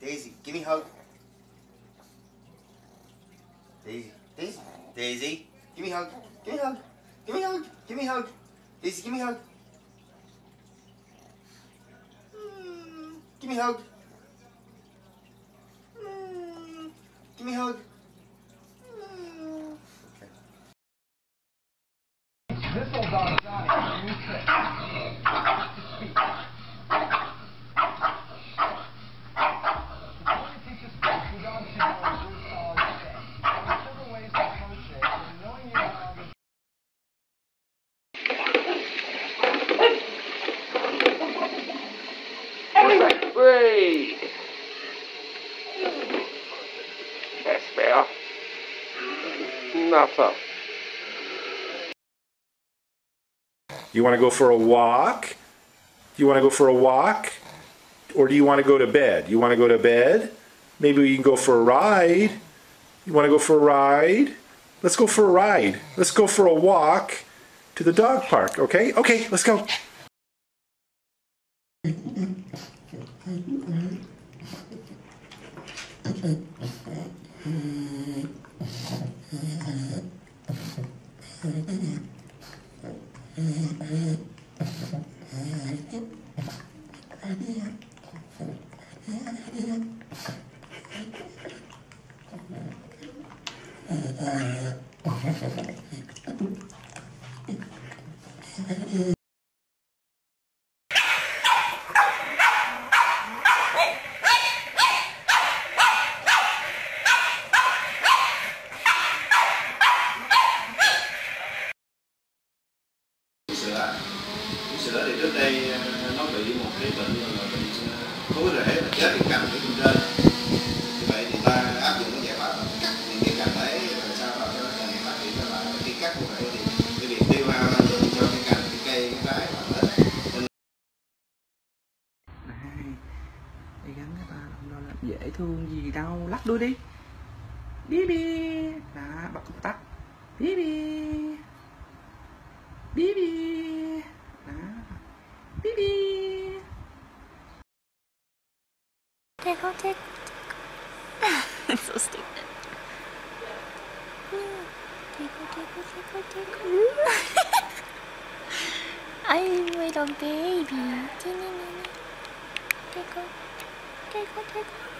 give me a hug. Daisy, Daisy, Daisy, give me a hug. Give me a hug. Give me a hug. Give me a hug. Daisy, give me a hug. Give me a hug. Give me a hug. Okay. This old dog That's fair. Not so. You want to go for a walk? Do you want to go for a walk? Or do you want to go to bed? You want to go to bed? Maybe we can go for a ride. You want to go for a ride? Let's go for a ride. Let's go for a walk to the dog park, okay? Okay, let's go. Mm-hmm. Sữa sữa thì trước đây ờ, nó bị một cái bệnh là bệnh ờ, thối rễ và chết cái cành ở bên trên. Vì vậy thì ta áp dụng cái giải pháp là cắt những cái cành đấy làm sao mà cho nó cành phát triển trở lại. Khi cắt như vậy thì cái việc tiêu hao năng lượng cho cái cành, cái cây, cái trái và hết gắn cái ba không đâu làm dễ thương gì đâu. Lắc đuôi đi. Bibi đó, bật công tắc. Bí bí. Tickle, tickle, tickle. so stupid. Tickle, tickle, tickle, tickle. I'm little baby. Tickle, tickle, tickle.